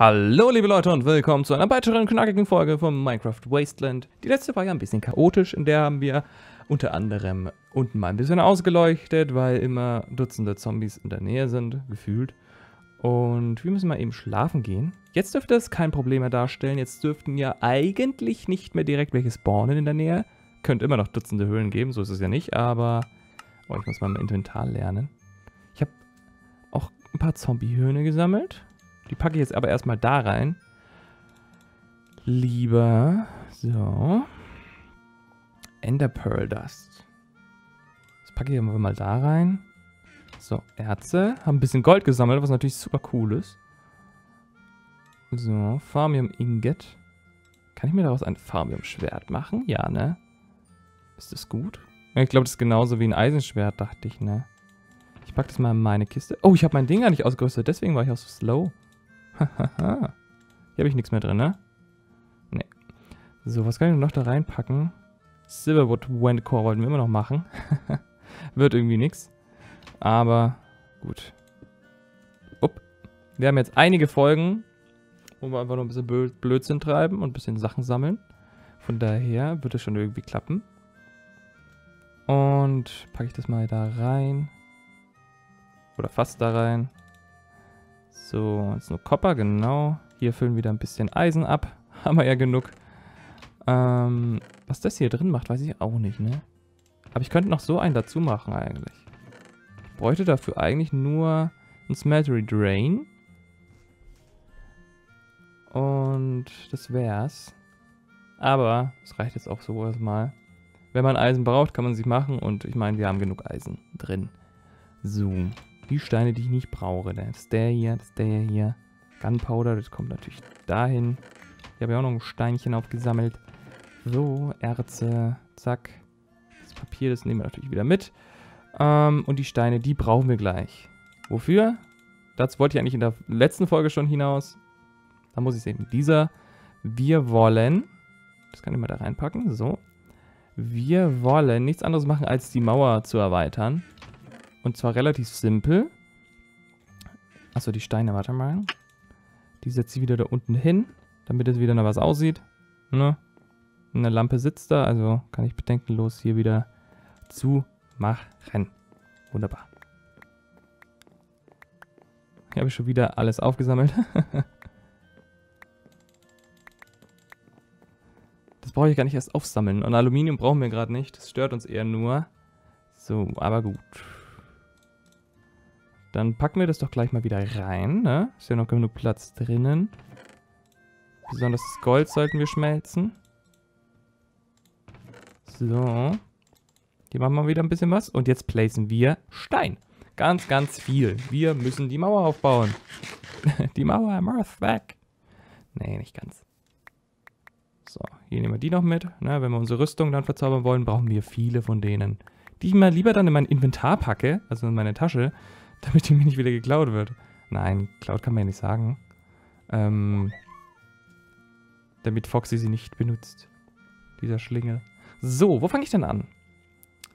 Hallo liebe Leute und willkommen zu einer weiteren knackigen Folge von Minecraft Wasteland. Die letzte war ja ein bisschen chaotisch, in der haben wir unter anderem unten mal ein bisschen ausgeleuchtet, weil immer Dutzende Zombies in der Nähe sind, gefühlt. Und wir müssen mal eben schlafen gehen. Jetzt dürfte es kein Problem mehr darstellen. Jetzt dürften ja eigentlich nicht mehr direkt welche spawnen in der Nähe. Könnte immer noch Dutzende Höhlen geben, so ist es ja nicht, aber... Oh, ich muss mal im Inventar lernen. Ich habe auch ein paar Zombie-Höhne gesammelt. Die packe ich jetzt aber erstmal da rein. Lieber. So. Ender Pearl Dust. Das packe ich aber mal da rein. So, Erze. Haben ein bisschen Gold gesammelt, was natürlich super cool ist. So, Farmium Ingot. Kann ich mir daraus ein Farmium Schwert machen? Ja, ne? Ist das gut? Ich glaube, das ist genauso wie ein Eisenschwert, dachte ich, ne? Ich packe das mal in meine Kiste. Oh, ich habe mein Ding gar nicht ausgerüstet, deswegen war ich auch so slow. Hier habe ich nichts mehr drin, ne? Ne. So, was kann ich noch da reinpacken? Silverwood Wendcore wollten wir immer noch machen. Wird irgendwie nichts. Aber gut. Upp. Wir haben jetzt einige Folgen, wo wir einfach nur ein bisschen Blödsinn treiben und ein bisschen Sachen sammeln. Von daher wird es schon irgendwie klappen. Und packe ich das mal da rein. Oder fast da rein. So, jetzt nur Copper, genau. Hier füllen wir wieder ein bisschen Eisen ab. Haben wir ja genug. Ähm, was das hier drin macht, weiß ich auch nicht, ne? Aber ich könnte noch so einen dazu machen eigentlich. Ich bräuchte dafür eigentlich nur ein Smeltery Drain. Und das wär's. Aber es reicht jetzt auch so erstmal. Wenn man Eisen braucht, kann man sich machen. Und ich meine, wir haben genug Eisen drin. So die Steine, die ich nicht brauche. Das ist der hier, das ist der hier. Gunpowder, das kommt natürlich dahin. Ich habe ja auch noch ein Steinchen aufgesammelt. So, Erze, zack. Das Papier, das nehmen wir natürlich wieder mit. Ähm, und die Steine, die brauchen wir gleich. Wofür? Das wollte ich eigentlich in der letzten Folge schon hinaus. Da muss ich es eben dieser. Wir wollen, das kann ich mal da reinpacken, so. Wir wollen nichts anderes machen, als die Mauer zu erweitern. Und zwar relativ simpel. Achso, die Steine, warte mal. Die setze ich wieder da unten hin, damit es wieder noch was aussieht. Ne? Eine Lampe sitzt da, also kann ich bedenkenlos hier wieder zu machen. Wunderbar. Hier habe ich schon wieder alles aufgesammelt. das brauche ich gar nicht erst aufsammeln. Und Aluminium brauchen wir gerade nicht. Das stört uns eher nur. So, aber gut. Dann packen wir das doch gleich mal wieder rein, ne? Ist ja noch genug Platz drinnen. Besonders das Gold sollten wir schmelzen. So. Hier machen wir wieder ein bisschen was. Und jetzt placen wir Stein. Ganz, ganz viel. Wir müssen die Mauer aufbauen. die Mauer am Earth weg. Nee, nicht ganz. So, hier nehmen wir die noch mit. Ne? Wenn wir unsere Rüstung dann verzaubern wollen, brauchen wir viele von denen. Die ich mal lieber dann in mein Inventar packe, also in meine Tasche, damit die mir nicht wieder geklaut wird. Nein, Cloud kann man ja nicht sagen. Ähm, damit Foxy sie nicht benutzt. Dieser Schlingel. So, wo fange ich denn an?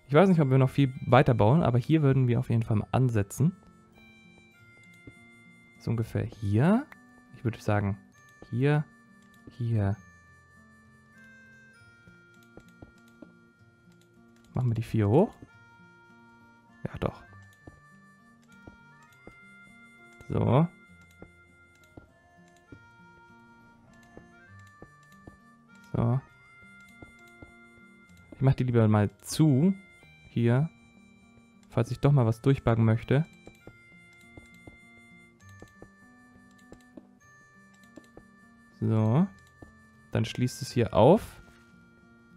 Ich weiß nicht, ob wir noch viel weiter bauen, aber hier würden wir auf jeden Fall mal ansetzen. So ungefähr hier. Ich würde sagen, hier, hier. Machen wir die vier hoch. Ja, doch. So. So. Ich mache die lieber mal zu. Hier. Falls ich doch mal was durchbacken möchte. So. Dann schließt es hier auf.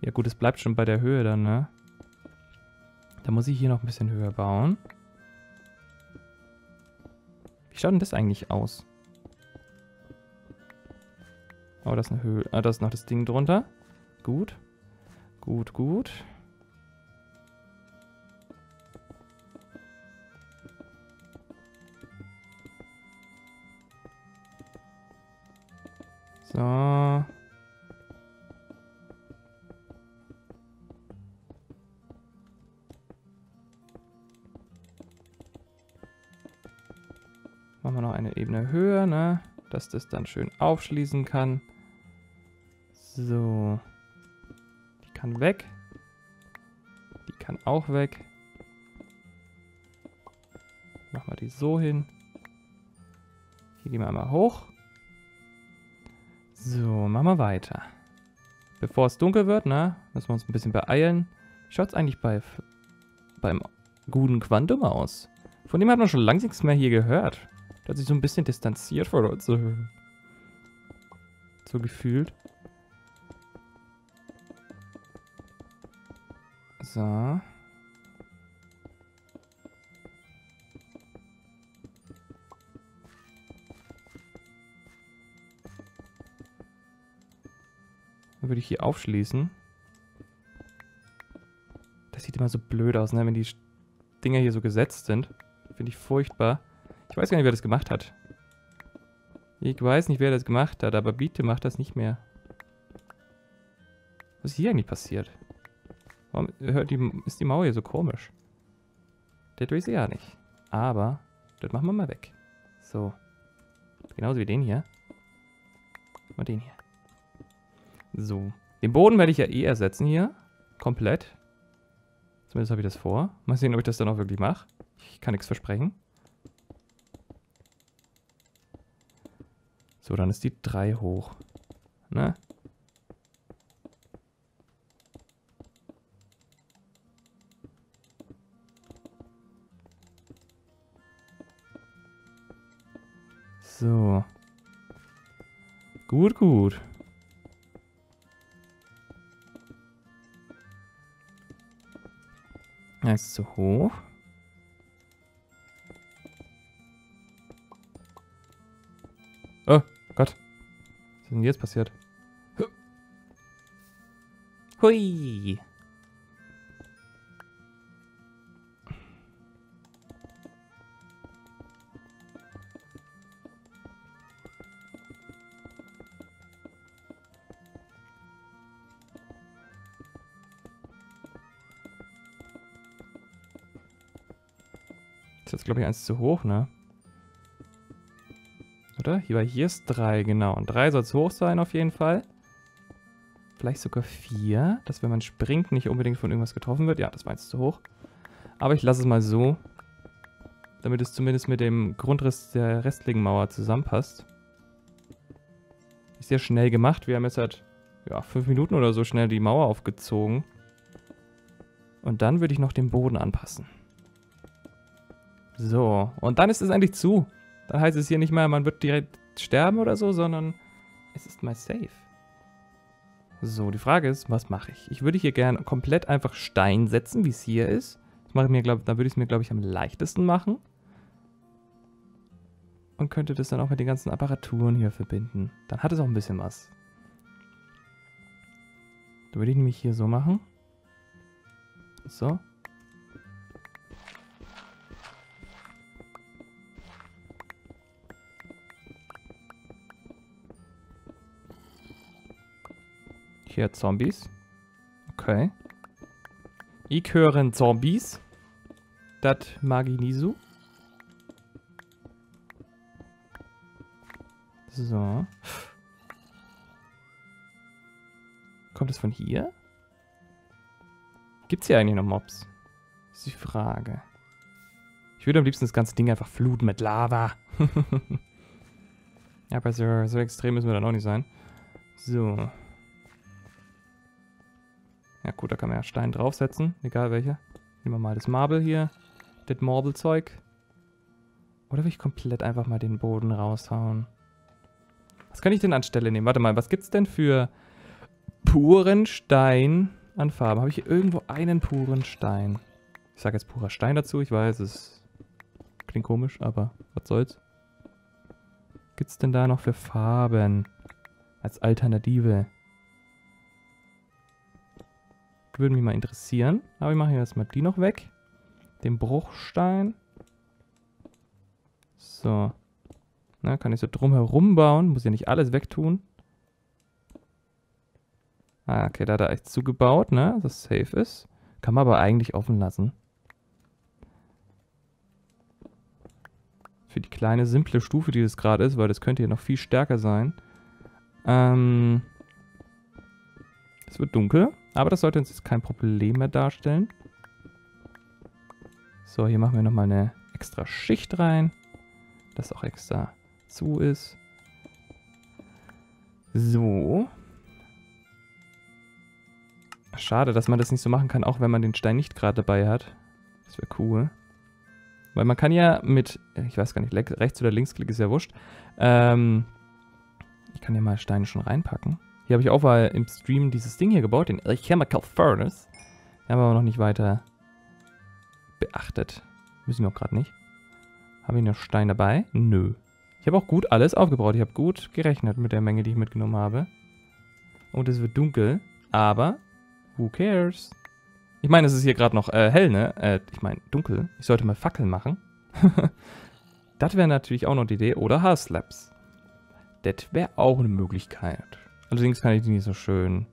Ja gut, es bleibt schon bei der Höhe dann, ne? Da muss ich hier noch ein bisschen höher bauen. Wie schaut denn das eigentlich aus? Oh, das ist eine Höhe. Ah, da ist noch das Ding drunter. Gut. Gut, gut. Das dann schön aufschließen kann. So. Die kann weg. Die kann auch weg. Machen wir die so hin. Hier gehen wir einmal hoch. So, machen wir weiter. Bevor es dunkel wird, ne, müssen wir uns ein bisschen beeilen. Schaut es eigentlich bei, beim guten Quantum aus? Von dem hat man schon lange nichts mehr hier gehört. Der hat sich so ein bisschen distanziert von uns. So, gefühlt. So. Dann würde ich hier aufschließen. Das sieht immer so blöd aus, ne? wenn die Dinger hier so gesetzt sind. Finde ich furchtbar. Weiß gar nicht, wer das gemacht hat. Ich weiß nicht, wer das gemacht hat, aber bitte macht das nicht mehr. Was ist hier eigentlich passiert? Warum hört die, ist die Mauer hier so komisch? Das weiß ich ja nicht. Aber, das machen wir mal weg. So. Genauso wie den hier. Und den hier. So. Den Boden werde ich ja eh ersetzen hier. Komplett. Zumindest habe ich das vor. Mal sehen, ob ich das dann auch wirklich mache. Ich kann nichts versprechen. So, dann ist die 3 hoch. Ne? So. Gut, gut. Ist zu hoch. Gott. Was ist denn jetzt passiert? Hui. ist jetzt, glaube ich, eins zu hoch, ne? Oder? Hier, hier ist drei, genau. Und drei soll es hoch sein auf jeden Fall. Vielleicht sogar vier, dass wenn man springt, nicht unbedingt von irgendwas getroffen wird. Ja, das war jetzt zu hoch. Aber ich lasse es mal so, damit es zumindest mit dem Grundriss der restlichen Mauer zusammenpasst. Ist sehr schnell gemacht. Wir haben jetzt halt, ja, fünf Minuten oder so schnell die Mauer aufgezogen. Und dann würde ich noch den Boden anpassen. So, und dann ist es eigentlich zu. Dann heißt es hier nicht mehr, man wird direkt sterben oder so, sondern es ist mal safe. So, die Frage ist, was mache ich? Ich würde hier gerne komplett einfach Stein setzen, wie es hier ist. Das mache ich mir, glaub, da würde ich es mir, glaube ich, am leichtesten machen. Und könnte das dann auch mit den ganzen Apparaturen hier verbinden. Dann hat es auch ein bisschen was. Da würde ich nämlich hier so machen. So. Hier Zombies. Okay. Ich höre Zombies. Das mag ich nie so. So. Kommt es von hier? Gibt es hier eigentlich noch Mobs? Ist die Frage. Ich würde am liebsten das ganze Ding einfach fluten mit Lava. ja, aber so, so extrem müssen wir dann auch nicht sein. So. Ja gut, da kann man ja Stein draufsetzen, egal welche. Nehmen wir mal das Marble hier, das Marble-Zeug. Oder will ich komplett einfach mal den Boden raushauen? Was kann ich denn anstelle nehmen? Warte mal, was gibt's denn für puren Stein an Farben? Habe ich hier irgendwo einen puren Stein? Ich sage jetzt purer Stein dazu, ich weiß, es klingt komisch, aber was soll's. Gibt's denn da noch für Farben als Alternative? Würde mich mal interessieren. Aber ich mache jetzt mal die noch weg. Den Bruchstein. So. Na, kann ich so drumherum bauen. Muss ja nicht alles wegtun. Ah, okay, da hat er echt zugebaut, ne? Dass safe ist. Kann man aber eigentlich offen lassen. Für die kleine, simple Stufe, die das gerade ist, weil das könnte hier noch viel stärker sein. Ähm, es wird dunkel, aber das sollte uns jetzt kein Problem mehr darstellen. So, hier machen wir nochmal eine extra Schicht rein, das auch extra zu ist. So. Schade, dass man das nicht so machen kann, auch wenn man den Stein nicht gerade dabei hat. Das wäre cool. Weil man kann ja mit, ich weiß gar nicht, rechts oder linksklick ist ja wurscht. Ähm, ich kann ja mal Steine schon reinpacken. Hier habe ich auch mal im Stream dieses Ding hier gebaut, den Chemical Furnace. Den haben wir aber noch nicht weiter beachtet. Müssen wir auch gerade nicht. Habe ich noch Stein dabei? Nö. Ich habe auch gut alles aufgebaut. Ich habe gut gerechnet mit der Menge, die ich mitgenommen habe. Und es wird dunkel. Aber, who cares? Ich meine, es ist hier gerade noch äh, hell, ne? Äh, ich meine, dunkel. Ich sollte mal Fackeln machen. das wäre natürlich auch noch die Idee. Oder Haarslaps. Das wäre auch eine Möglichkeit. Allerdings kann ich die nicht so schön,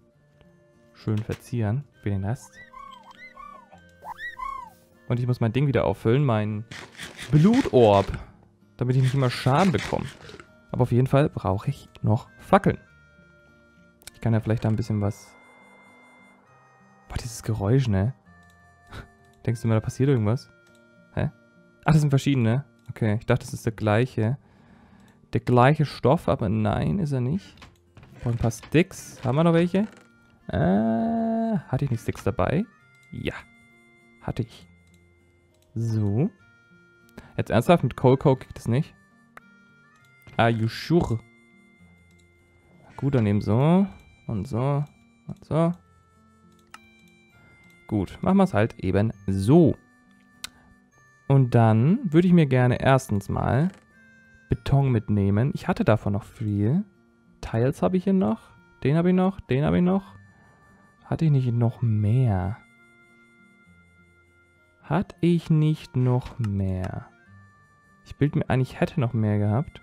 schön verzieren. Für den Rest. Und ich muss mein Ding wieder auffüllen. Mein Blutorb. Damit ich nicht immer Schaden bekomme. Aber auf jeden Fall brauche ich noch Fackeln. Ich kann ja vielleicht da ein bisschen was... Boah, dieses Geräusch, ne? Denkst du mal, da passiert irgendwas? Hä? Ach, das sind verschiedene. Okay, ich dachte, das ist der gleiche. Der gleiche Stoff, aber nein, ist er nicht. Und ein paar Sticks. Haben wir noch welche? Äh, hatte ich nicht Sticks dabei? Ja. Hatte ich. So. Jetzt ernsthaft, mit Cold Coke geht das nicht? Are you sure? Gut, dann eben so. Und so. Und so. Gut, machen wir es halt eben so. Und dann würde ich mir gerne erstens mal Beton mitnehmen. Ich hatte davon noch viel. Tiles habe ich hier noch. Den habe ich noch. Den habe ich noch. Hatte ich nicht noch mehr? Hatte ich nicht noch mehr? Ich bilde mir ein, ich hätte noch mehr gehabt.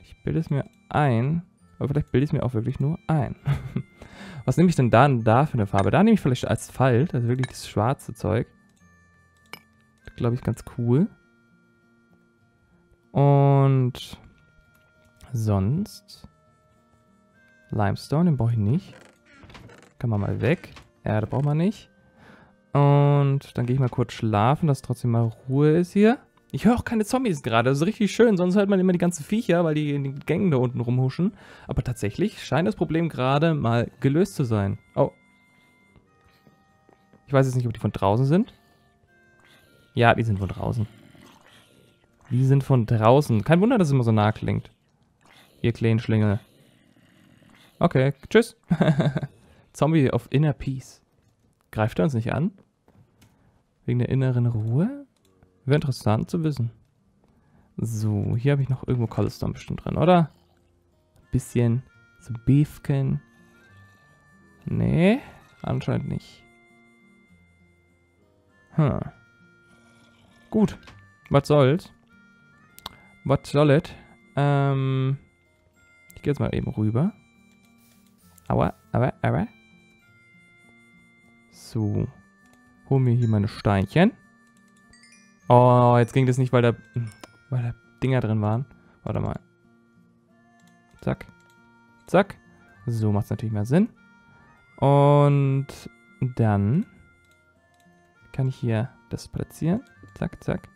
Ich bilde es mir ein. Aber vielleicht bilde ich es mir auch wirklich nur ein. Was nehme ich denn da, da für eine Farbe? Da nehme ich vielleicht Asphalt, also wirklich das schwarze Zeug. Glaube ich ganz cool. Und sonst Limestone, den brauche ich nicht. Kann man mal weg. Erde braucht man nicht. Und dann gehe ich mal kurz schlafen, dass trotzdem mal Ruhe ist hier. Ich höre auch keine Zombies gerade. Das ist richtig schön. Sonst hört man immer die ganzen Viecher, weil die in den Gängen da unten rumhuschen. Aber tatsächlich scheint das Problem gerade mal gelöst zu sein. Oh. Ich weiß jetzt nicht, ob die von draußen sind. Ja, die sind von draußen. Die sind von draußen. Kein Wunder, dass es immer so nah klingt. Ihr kleinen Schlingel. Okay, tschüss. Zombie of Inner Peace. Greift er uns nicht an? Wegen der inneren Ruhe? Wäre interessant zu wissen. So, hier habe ich noch irgendwo Cobblestone bestimmt drin, oder? Bisschen so Beefken. Nee, anscheinend nicht. Hm. Gut. Was soll's? Was soll es? Ähm, gehe jetzt mal eben rüber. Aua, aua, aua. So. Hol mir hier meine Steinchen. Oh, jetzt ging das nicht, weil da, weil da Dinger drin waren. Warte mal. Zack. Zack. So macht es natürlich mehr Sinn. Und dann kann ich hier das platzieren. Zack, zack.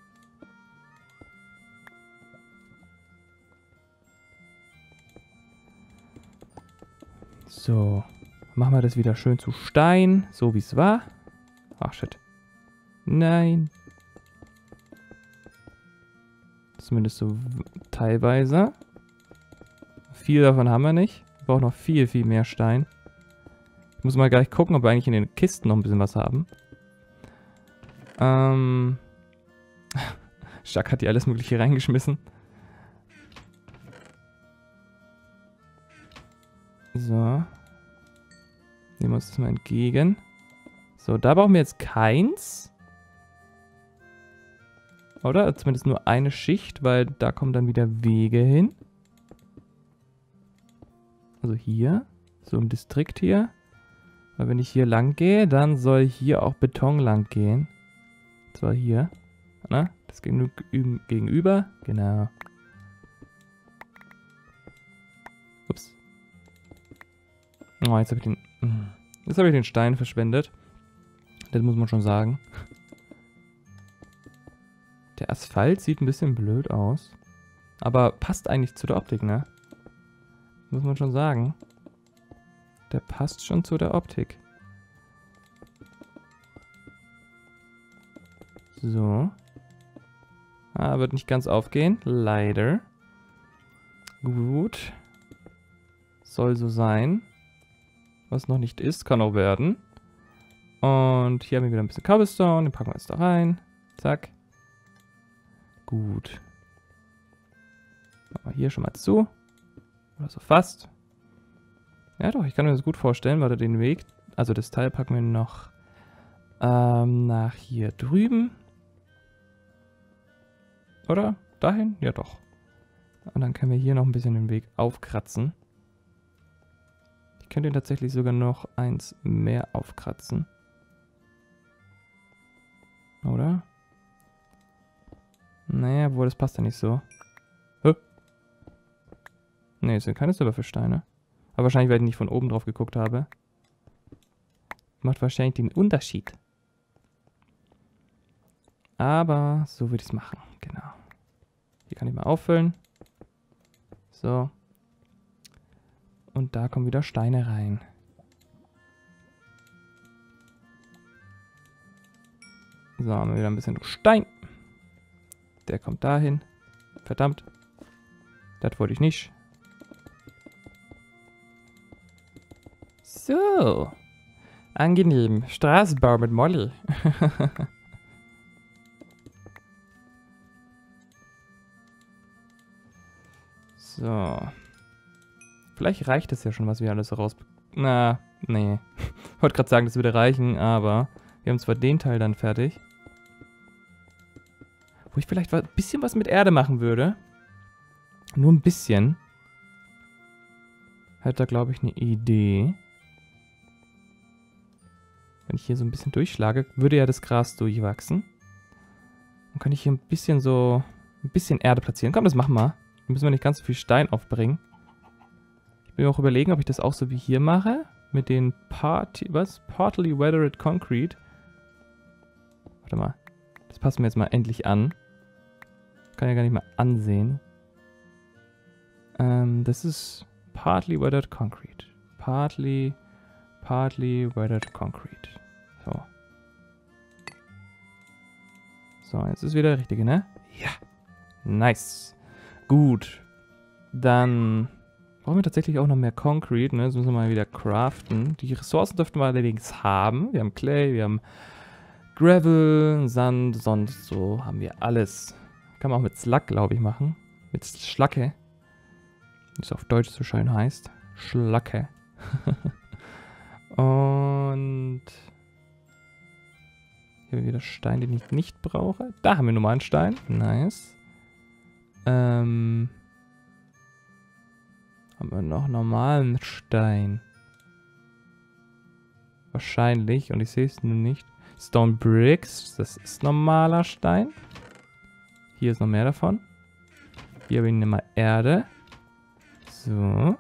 So. Machen wir das wieder schön zu Stein, so wie es war. Ach, shit. Nein. Zumindest so teilweise. Viel davon haben wir nicht. Wir brauchen noch viel, viel mehr Stein. Ich muss mal gleich gucken, ob wir eigentlich in den Kisten noch ein bisschen was haben. Ähm. Stark hat die alles mögliche reingeschmissen. So. Nehmen wir uns das mal entgegen. So, da brauchen wir jetzt keins. Oder? Zumindest nur eine Schicht, weil da kommen dann wieder Wege hin. Also hier. So im Distrikt hier. Weil wenn ich hier lang gehe, dann soll hier auch Beton lang gehen. Und zwar hier. ne? Das Gegenüber, genau. Oh, jetzt habe ich den... Hm. Jetzt habe ich den Stein verschwendet. Das muss man schon sagen. Der Asphalt sieht ein bisschen blöd aus. Aber passt eigentlich zu der Optik, ne? Muss man schon sagen. Der passt schon zu der Optik. So. Ah, wird nicht ganz aufgehen. Leider. Gut. Soll so sein. Was noch nicht ist, kann auch werden. Und hier haben wir wieder ein bisschen Cobblestone. Den packen wir jetzt da rein. Zack. Gut. Machen wir hier schon mal zu. Oder so fast. Ja doch, ich kann mir das gut vorstellen. Warte, den Weg, also das Teil packen wir noch ähm, nach hier drüben. Oder? Dahin? Ja doch. Und dann können wir hier noch ein bisschen den Weg aufkratzen. Könnte ihn tatsächlich sogar noch eins mehr aufkratzen. Oder? Naja, wohl, das passt ja nicht so. Hä? Ne, es sind keine Silberfischsteine. Aber wahrscheinlich, weil ich nicht von oben drauf geguckt habe. Macht wahrscheinlich den Unterschied. Aber so würde ich es machen. Genau. Hier kann ich mal auffüllen. So. Und da kommen wieder Steine rein. So, haben wir wieder ein bisschen Stein. Der kommt dahin. Verdammt. Das wollte ich nicht. So. Angenehm. Straßenbau mit Molly. so. Vielleicht reicht es ja schon, was wir alles raus... Na, nee. Ich wollte gerade sagen, das würde reichen, aber wir haben zwar den Teil dann fertig. Wo ich vielleicht ein bisschen was mit Erde machen würde. Nur ein bisschen. Hätte da, glaube ich, eine Idee. Wenn ich hier so ein bisschen durchschlage, würde ja das Gras durchwachsen. Dann kann ich hier ein bisschen so... Ein bisschen Erde platzieren. Komm, das machen wir. Dann müssen wir nicht ganz so viel Stein aufbringen. Will auch überlegen, ob ich das auch so wie hier mache. Mit den Party... Was? Partly Weathered Concrete. Warte mal. Das passen wir jetzt mal endlich an. Kann ja gar nicht mal ansehen. Ähm, das ist partly weathered concrete. Partly, partly weathered concrete. So. So, jetzt ist wieder der richtige, ne? Ja. Nice. Gut. Dann brauchen wir tatsächlich auch noch mehr Concrete, ne? Das müssen wir mal wieder craften. Die Ressourcen dürften wir allerdings haben. Wir haben Clay, wir haben Gravel, Sand, sonst so haben wir alles. Kann man auch mit Slack, glaube ich, machen. Mit Schlacke. Wie es auf Deutsch so schön heißt. Schlacke. Und hier haben wir wieder Stein, den ich nicht brauche. Da haben wir normalen Stein. Nice. Ähm, haben wir noch normalen Stein. Wahrscheinlich. Und ich sehe es nur nicht. Stone Bricks. Das ist normaler Stein. Hier ist noch mehr davon. Hier habe ich mal Erde. So.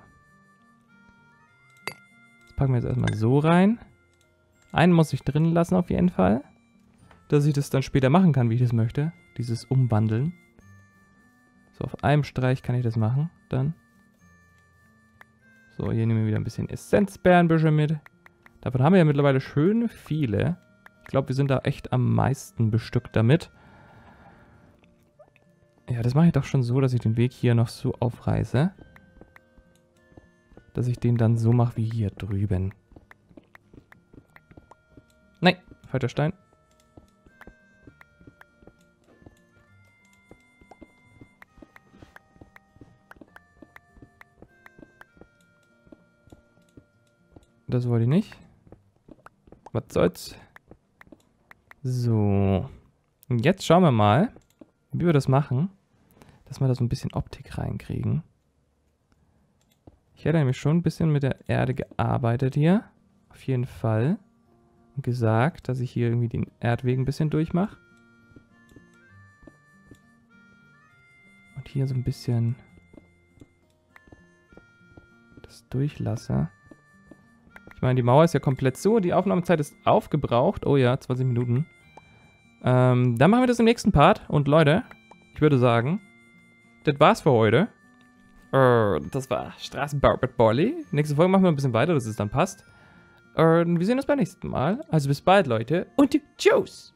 Das packen wir jetzt erstmal so rein. Einen muss ich drin lassen auf jeden Fall. Dass ich das dann später machen kann, wie ich das möchte. Dieses Umwandeln. So, auf einem Streich kann ich das machen. Dann. So, hier nehmen wir wieder ein bisschen Essenzbärenbüsche mit. Davon haben wir ja mittlerweile schön viele. Ich glaube, wir sind da echt am meisten bestückt damit. Ja, das mache ich doch schon so, dass ich den Weg hier noch so aufreiße. Dass ich den dann so mache wie hier drüben. Nein, falscher Stein. Das wollte ich nicht. Was soll's. So. Und jetzt schauen wir mal, wie wir das machen dass wir da so ein bisschen Optik reinkriegen. Ich hätte nämlich schon ein bisschen mit der Erde gearbeitet hier. Auf jeden Fall. Und gesagt, dass ich hier irgendwie den Erdweg ein bisschen durchmache. Und hier so ein bisschen das durchlasse. Ich meine, die Mauer ist ja komplett zu. Die Aufnahmezeit ist aufgebraucht. Oh ja, 20 Minuten. Ähm, dann machen wir das im nächsten Part. Und Leute, ich würde sagen, das war's für heute. Äh, das war Straßenbau mit Bolly. Nächste Folge machen wir ein bisschen weiter, dass es dann passt. Und wir sehen uns beim nächsten Mal. Also bis bald, Leute. Und tschüss.